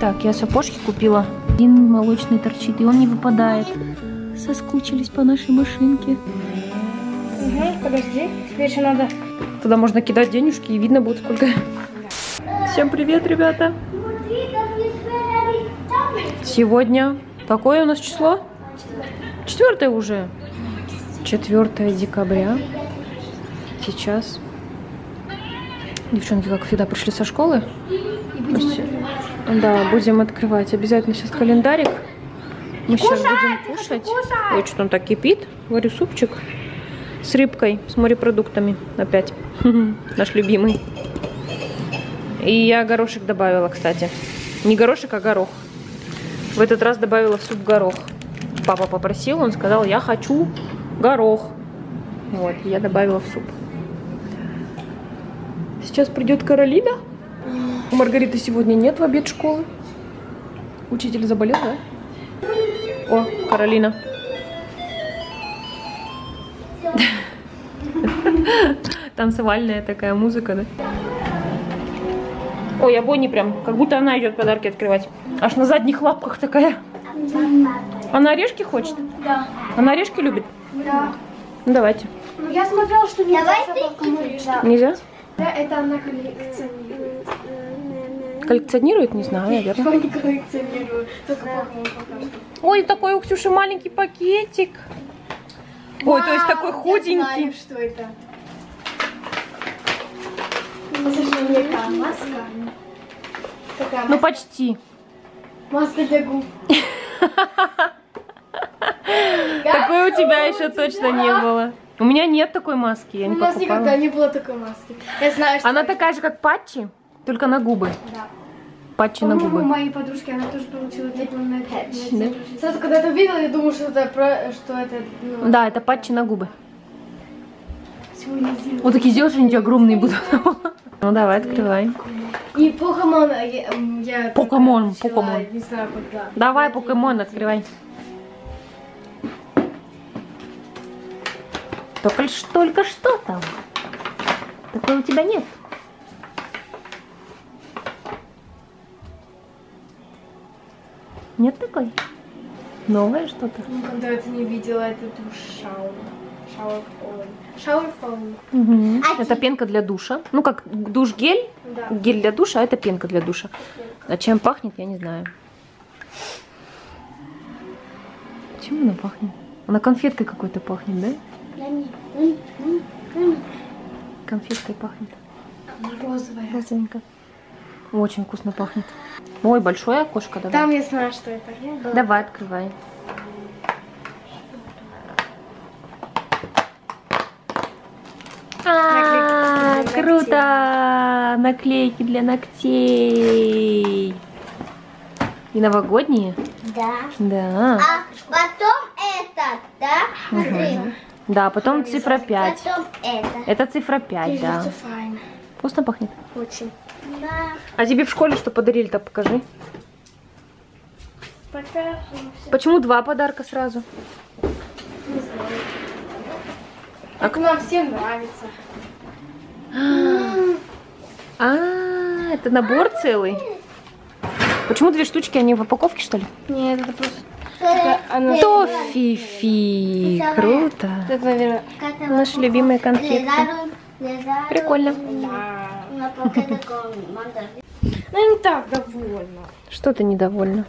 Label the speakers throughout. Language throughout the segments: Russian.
Speaker 1: Так, я сапожки купила. Один молочный торчит, и он не выпадает. Соскучились по нашей машинке.
Speaker 2: Угу, подожди. Теперь еще надо...
Speaker 1: Туда можно кидать денежки, и видно будет сколько. Всем привет, ребята. Сегодня какое у нас число? Четвертое уже. 4 декабря. Сейчас. Девчонки, как всегда, пришли со школы. Да, будем открывать. Обязательно сейчас календарик. Мы сейчас будем кушать. Ой, что он так кипит. Варю супчик с рыбкой, с морепродуктами опять. Наш любимый. И я горошек добавила, кстати. Не горошек, а горох. В этот раз добавила в суп горох. Папа попросил, он сказал, я хочу горох. Вот, я добавила в суп. Сейчас придет Каролина. У Маргариты сегодня нет в обед школы. Учитель заболел, да? О, Каролина. Танцевальная такая музыка, да? Ой, а Бонни прям, как будто она идет подарки открывать. Аж на задних лапках такая. Она орешки хочет?
Speaker 2: Да.
Speaker 1: Она орешки любит?
Speaker 2: Да.
Speaker 1: Ну, давайте.
Speaker 2: Ну, я смотрела, что нельзя собакам орешки.
Speaker 1: Нельзя?
Speaker 2: Да, это она коллекционирует.
Speaker 1: Коллекционирует? Не знаю, наверное.
Speaker 2: Я не коллекционирую, только.
Speaker 1: Ой, такой у Ксюши маленький пакетик. Ой, то есть такой
Speaker 2: Я
Speaker 1: худенький.
Speaker 2: знаю, что это. Слушай, маска.
Speaker 1: Ну,
Speaker 2: маска?
Speaker 1: почти.
Speaker 2: Маска для губ.
Speaker 1: Такой у тебя еще точно не было. У меня нет такой маски, я
Speaker 2: У
Speaker 1: не
Speaker 2: нас никогда не было такой маски. Я знаю, что
Speaker 1: Она такая же, как патчи, только на губы.
Speaker 2: Да.
Speaker 1: Патчи на губы.
Speaker 2: моей подружки она тоже получила диплом на патч.
Speaker 1: Да?
Speaker 2: Сразу, когда это увидела, я думала, что это про... что это... Ну,
Speaker 1: Да, это патчи на губы.
Speaker 2: сегодня сделала.
Speaker 1: Вот такие сделаешь, они огромные будут. Ну давай, открывай.
Speaker 2: И покемон, а я,
Speaker 1: Покемон, покемон.
Speaker 2: Не знаю, когда.
Speaker 1: Давай, покемон, открывай. Только, только что там? Такой у тебя нет. Нет такой? Новое что-то?
Speaker 2: Никогда это не видела, это душ шаур. Шаур-фоун. Шаур-фоун.
Speaker 1: Мгм. Это пенка для душа. Ну, как душ-гель.
Speaker 2: Да.
Speaker 1: Гель для душа, а это пенка для душа. А чем пахнет, я не знаю. Чем она пахнет? Она конфеткой какой-то пахнет, да? Конфеткой пахнет.
Speaker 2: Розовая.
Speaker 1: Розовенько. Очень вкусно пахнет. Ой, большое окошко давай.
Speaker 2: Там я знаю, что это.
Speaker 1: Давай, открывай. А, круто! Наклейки для ногтей. И новогодние?
Speaker 3: Да.
Speaker 1: Да.
Speaker 3: А потом этот, да?
Speaker 1: Да, потом цифра 5.
Speaker 3: Потом это.
Speaker 1: Это цифра 5, да. Вкусно пахнет?
Speaker 2: Очень.
Speaker 3: Да.
Speaker 1: А тебе в школе что подарили-то, покажи.
Speaker 2: Пока.
Speaker 1: Почему два подарка сразу?
Speaker 2: Как нам всем нравится.
Speaker 1: А, это набор целый. Почему две штучки, они в упаковке, что ли?
Speaker 2: Нет, это просто... Это, она...
Speaker 1: Тофифи, круто.
Speaker 2: Это, наверное...
Speaker 1: Наши любимые конфетки. Прикольно.
Speaker 2: Ну, я не так довольна.
Speaker 1: Что ты недовольна?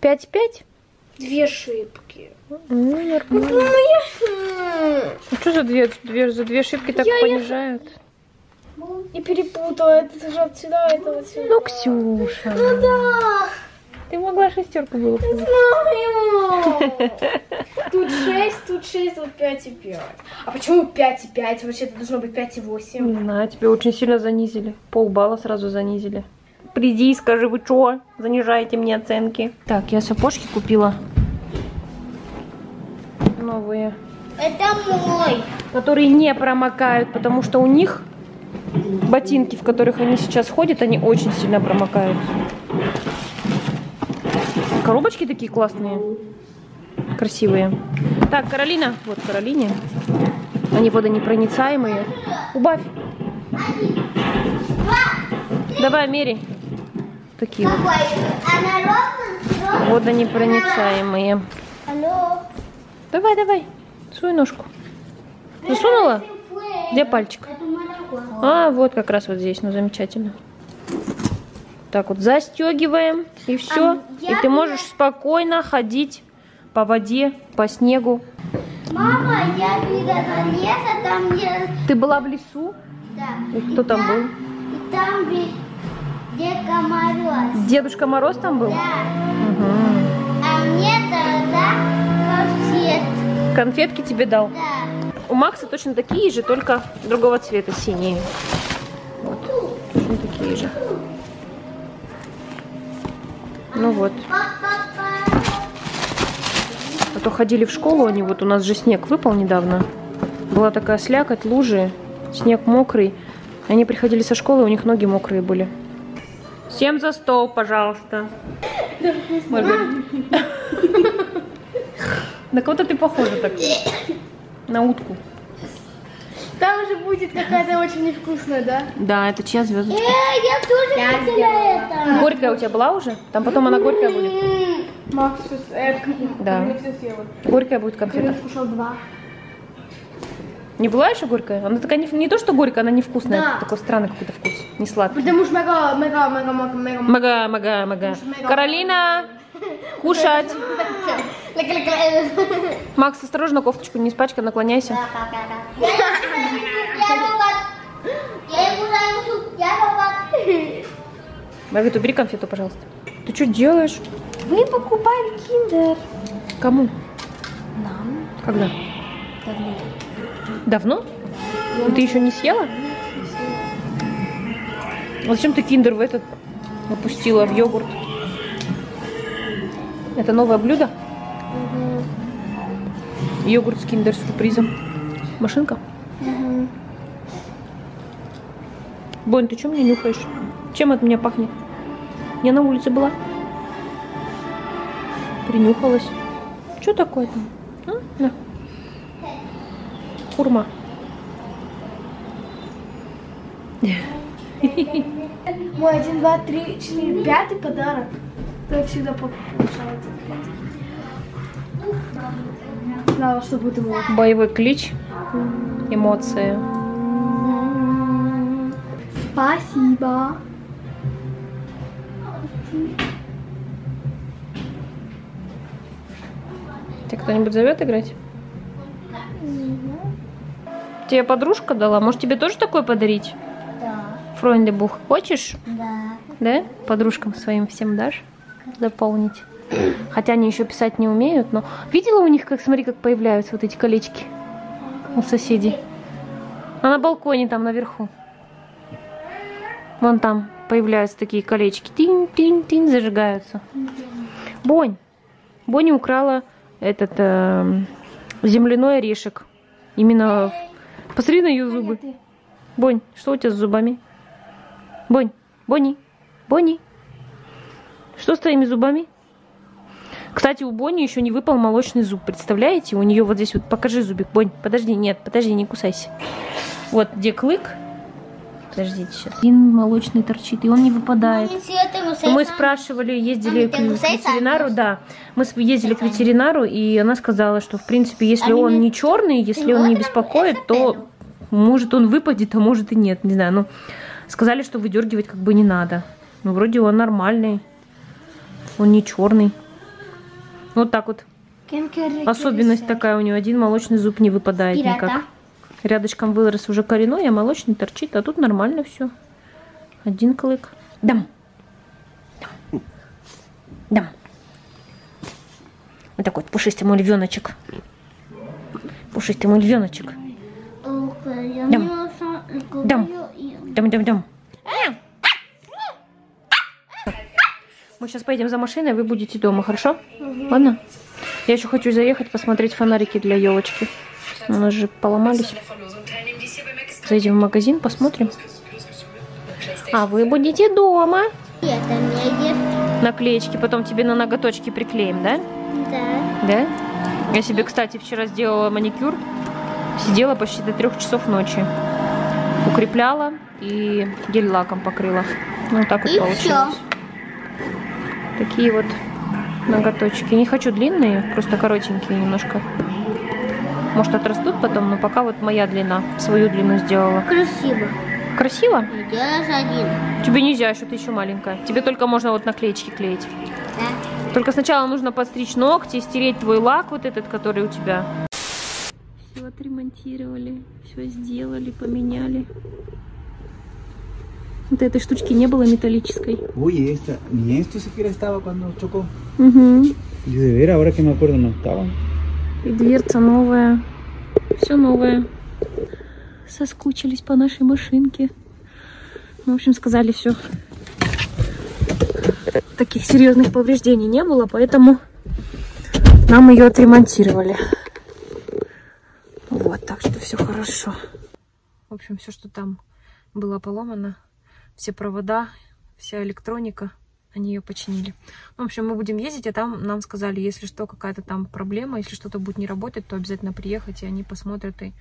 Speaker 1: Пять-пять?
Speaker 2: Две шибки.
Speaker 1: Ну, нормально.
Speaker 2: Ну, я...
Speaker 1: Ну, что за две, две, за две шибки так
Speaker 2: Я- я-
Speaker 1: понижают?
Speaker 2: И перепутала. Это же от сюда, это вот сюда.
Speaker 1: Ну, Ксюша.
Speaker 2: Да,
Speaker 1: Ты могла шестерку было.
Speaker 2: знаю. Тут 6, тут 6, тут 5 и 5. А почему 5 и 5? Вообще-то должно быть 5 и 8.
Speaker 1: Не знаю, тебя очень сильно занизили. Полбалла сразу занизили. Приди и скажи, вы что, занижаете мне оценки. Так, я сапожки купила. Новые.
Speaker 3: Это мой.
Speaker 1: Которые не промокают, потому что у них ботинки, в которых они сейчас ходят, они очень сильно промокают. Коробочки такие классные. Красивые. Так, Каролина. Вот Каролине. Они водонепроницаемые. Убавь. Давай, мери. такие вот. Водонепроницаемые. Давай, давай. Суй ножку. Засунула? Где пальчик? А, вот как раз вот здесь. Ну, замечательно. Так вот, застегиваем, и все.
Speaker 3: А,
Speaker 1: И ты можешь спокойно ходить по воде, по снегу.
Speaker 3: Мама, я видела лето, там где...
Speaker 1: Ты была в лесу?
Speaker 3: Да.
Speaker 1: И кто там был?
Speaker 3: И там Деда Мороз.
Speaker 1: Дедушка Мороз там был?
Speaker 3: Да.
Speaker 1: Мгм.
Speaker 3: А мне тогда конфет.
Speaker 1: Конфетки тебе дал?
Speaker 3: Да.
Speaker 1: У Макса точно такие же, только другого цвета, синие. Вот, точно такие же. Ну вот. А то ходили в школу они, вот у нас же снег выпал недавно. Была такая слякоть, лужи, снег мокрый. Они приходили со школы, у них ноги мокрые были. Всем за стол, пожалуйста. На кого-то ты похожа так. На утку.
Speaker 2: Там же будет какая-то очень невкусная, да?
Speaker 1: Да, это чья
Speaker 3: Э,
Speaker 1: звездочка?
Speaker 3: я тоже
Speaker 2: Я
Speaker 3: хотела это.
Speaker 1: Горькая у тебя была уже? Там потом она горькая будет.
Speaker 2: Макс сейчас... Э,
Speaker 1: Да. Горькая будет конфета.
Speaker 2: скушал два.
Speaker 1: Не была еще горькая? Она такая не, не то, что горькая, она невкусная.
Speaker 2: Да.
Speaker 1: Такой странный какой-то вкус. Не сладкий.
Speaker 2: Потому что мега, мега, мега, мега, мега...
Speaker 1: Мага, мага, мага. Каролина, кушать. Макс, осторожно, кофточку не испачкай, наклоняйся.
Speaker 3: Я. Я Я.
Speaker 1: Маргарита, убери конфету, пожалуйста. Ты что делаешь?
Speaker 2: Мы покупаем киндер.
Speaker 1: Кому?
Speaker 2: Нам
Speaker 1: Когда?
Speaker 2: давно.
Speaker 1: Давно? И ты еще не съела? А зачем ты киндер в этот опустила, в йогурт? Это новое блюдо? Йогурт с киндер сюрпризом. Машинка? Бонь, ты что мне нюхаешь? Чем от меня пахнет? Я на улице была. Принюхалась. Что такое там? А? На. Курма.
Speaker 2: Мой один, два, три, четыре, пятый подарок. То я всегда получала этот. Знала, что будет его.
Speaker 1: Боевой клич. Эмоции.
Speaker 2: Спасибо.
Speaker 1: Тебя кто-нибудь зовет играть? Тебе подружка дала? Может, тебе тоже такой подарить?
Speaker 3: Да.
Speaker 1: Фройндебух. Хочешь?
Speaker 3: Да.
Speaker 1: Да? Подружкам своим всем дашь? Заполнить. Хотя они еще писать не умеют, но... Видела у них, как, смотри, как появляются вот эти колечки? У соседей. А на балконе там наверху. Вон там появляются такие колечки. Тинь-тинь-тинь, зажигаются. Бонь. Бонни украла этот эм, земляной орешек. Именно... Посмотри на ее зубы. Бонь, что у тебя с зубами? Бонь, Бонни, Бонни. Что с твоими зубами? Кстати, у Бонни еще не выпал молочный зуб. Представляете? У нее вот здесь вот... Покажи зубик, Бонь. Подожди, нет, подожди, не кусайся. Вот где клык. Подождите сейчас. Один молочный торчит, и он не выпадает. Мы спрашивали, ездили к, ветеринару, да. Мы ездили к ветеринару, и она сказала, что, в принципе, если он не черный, если он не беспокоит, то может он выпадет, а может и нет, не знаю. Ну, сказали, что выдергивать как бы не надо. Ну, вроде он нормальный. Он не черный. Вот так вот. Особенность такая у него. Один молочный зуб не выпадает никак. Рядышком вырос уже коренной, а молочный торчит, а тут нормально все. Один клык. Дам. Дам. Дам. Вот такой вот пушистый мой львеночек. Пушистый мой львеночек. Дам. Дам. Дам, дам, дам. Мы сейчас поедем за машиной, вы будете дома, хорошо? Ладно? Я еще хочу заехать посмотреть фонарики для елочки. У нас же поломались. Зайдем в магазин, посмотрим. А вы будете дома. Наклеечки потом тебе на ноготочки приклеим, да?
Speaker 3: Да.
Speaker 1: Да? Я себе, кстати, вчера сделала маникюр. Сидела почти до трех часов ночи. Укрепляла и гель-лаком покрыла. Ну, вот так вот
Speaker 3: И
Speaker 1: получилось. Такие вот ноготочки. Не хочу длинные, просто коротенькие немножко. Может отрастут потом, но пока вот моя длина. Свою длину сделала.
Speaker 3: Красиво.
Speaker 1: Красиво?
Speaker 3: Делаешь один.
Speaker 1: Тебе нельзя, что ты еще маленькая. Тебе только можно вот наклеечки клеить.
Speaker 3: Да.
Speaker 1: Только сначала нужно подстричь ногти, стереть твой лак вот этот, который у тебя. Все отремонтировали, все сделали, поменяли. Вот этой штучки не было металлической.
Speaker 4: Oye, esta, ni esto siquiera estaba cuando chocó.
Speaker 1: Угу.
Speaker 4: Yo de ver, ahora que me acuerdo, no estaba.
Speaker 1: И дверца новая. Все новое. Соскучились по нашей машинке. Ну, в общем, сказали все. Таких серьезных повреждений не было, поэтому нам ее отремонтировали. Вот, так что все хорошо. В общем, все, что там было поломано, все провода, вся электроника, они ее починили. В общем, мы будем ездить, а там нам сказали, если что, какая-то там проблема, если что-то будет не работать, то обязательно приехать, и они посмотрят и,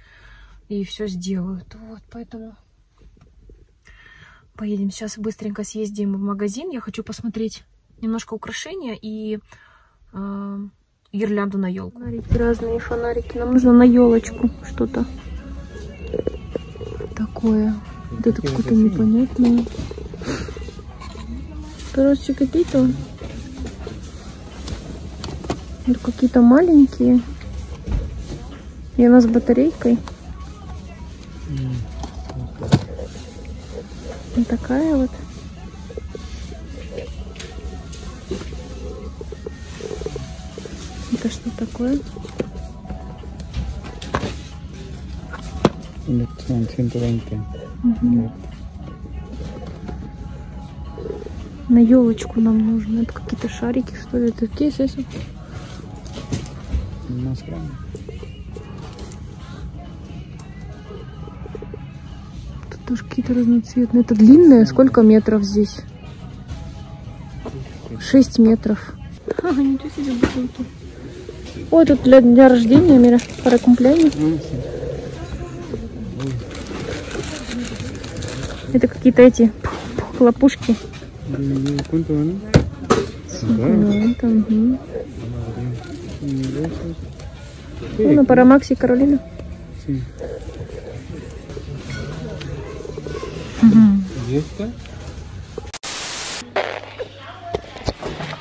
Speaker 1: и все сделают. Вот, поэтому поедем сейчас быстренько съездим в магазин. Я хочу посмотреть немножко украшения и э, гирлянду на елку. Фонарики разные, фонарики. Нам нужно на елочку что-то такое. Вот это какое-то непонятное. Короче, какие-то вот какие-то маленькие. И она с батарейкой. Вот такая вот. Это что такое?
Speaker 4: Son 120.
Speaker 1: На елочку нам нужно. Это какие-то шарики, что ли? Это какие
Speaker 4: grande.
Speaker 1: Тут тоже какие-то разноцветные. Это длинное. Сколько метров здесь? 6 метров. Ага, ничего себе бутылки. Ой, тут для дня рождения, мира.
Speaker 4: Ah, sí.
Speaker 1: Это какие-то эти хлопушки.
Speaker 4: ¿Y ¿Cuánto van?
Speaker 1: Ну, это, мгм.
Speaker 4: Sí.
Speaker 1: Ну, para Макси и Каролина.
Speaker 4: sí. ¿Y esta?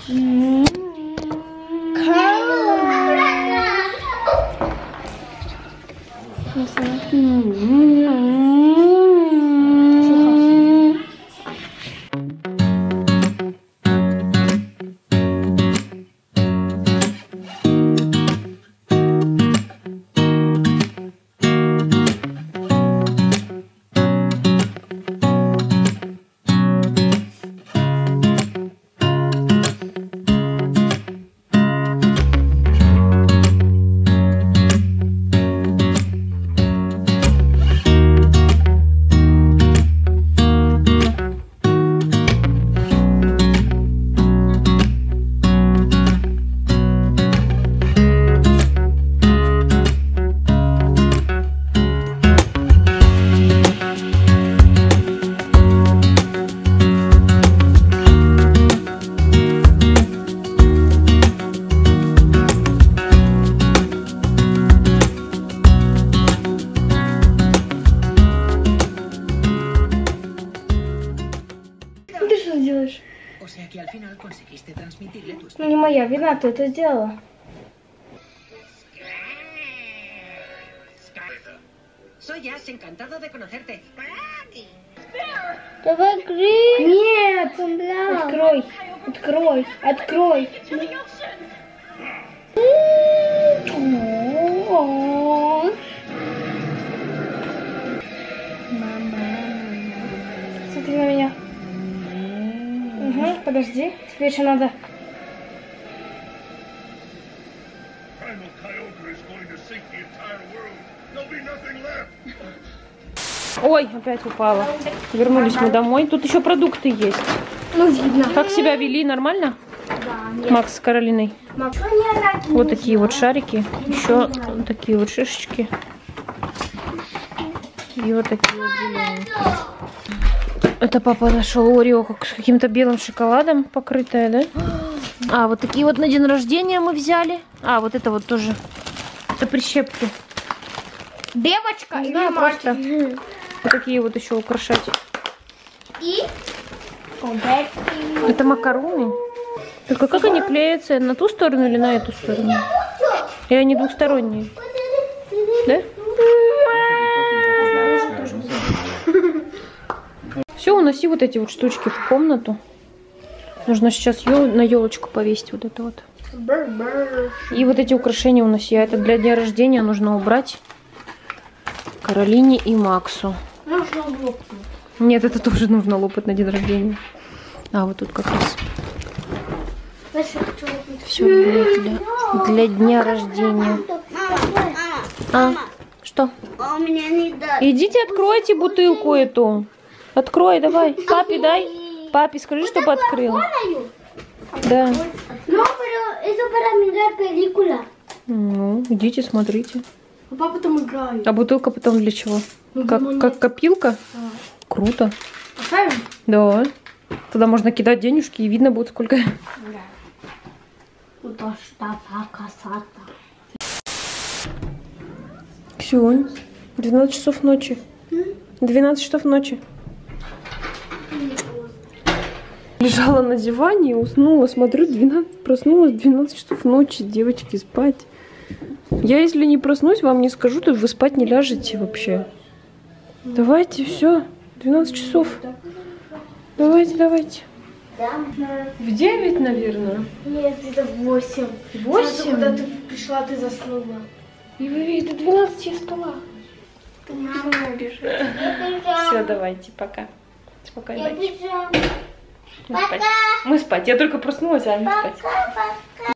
Speaker 2: Ну Ну не моя вина, ты это сделала.
Speaker 5: Soy Ash, encantado de conocerte.
Speaker 3: Давай грей.
Speaker 2: Нет!
Speaker 3: Бля.
Speaker 2: Открой! Открой! Открой! Смотри на меня.
Speaker 6: There'll be nothing left.
Speaker 1: Ой, опять упала. Вернулись мы домой. Тут еще продукты есть.
Speaker 2: Ну, видно.
Speaker 1: Как себя вели? Нормально? Макс с Каролиной. Вот такие вот шарики. Еще такие вот шишечки. И вот такие вот зелененькие. Это папа нашел Орео как с каким-то белым шоколадом покрытое, да? А, вот такие вот на день рождения мы взяли. А, вот это вот тоже. Это прищепки.
Speaker 2: Девочка или
Speaker 1: знаю,
Speaker 2: мальчик?
Speaker 1: просто вот такие вот еще украшать.
Speaker 3: И.
Speaker 1: Это макароны. Только как они клеятся? На ту сторону или на эту сторону? И они двухсторонние. Да? Все, уноси вот эти вот штучки в комнату. Нужно сейчас ё- на елочку повесить вот это вот. И вот эти украшения уноси. А это для дня рождения нужно убрать Каролине и Максу.
Speaker 2: Нужно лопнуть.
Speaker 1: Нет, это тоже нужно лопать на день рождения. А, вот тут как раз. Все для, для дня рождения. А, что?
Speaker 3: а.
Speaker 1: Идите откройте бутылку эту. Открой, давай. Папе дай. Папе скажи, чтобы открыл. Да. Ну, идите, смотрите.
Speaker 2: А папа там играет.
Speaker 1: А бутылка потом для чего?
Speaker 2: Ну,
Speaker 1: Как, как копилка? Круто.
Speaker 2: Поставим?
Speaker 1: Да. Туда можно кидать денежки и видно будет сколько.
Speaker 2: Покасаться?
Speaker 1: Ксюнь, 12 часов ночи. 12 часов ночи. Лежала на диване и уснула. Смотрю, 12, проснулась 12 часов ночи. Девочки, спать. Я, если не проснусь, вам не скажу, то вы спать не ляжете вообще. Давайте, все. 12 часов. Давайте, давайте. В 9, наверное.
Speaker 2: Нет, где-то восемь.
Speaker 1: Восемь?
Speaker 2: Сразу, Когда ты пришла, ты заснула.
Speaker 1: И вы до 12 я спала.
Speaker 3: Я
Speaker 1: Все, давайте, пока. Спокойной ночи. Мы спать. Мы спать. Я только проснулась, а они спать.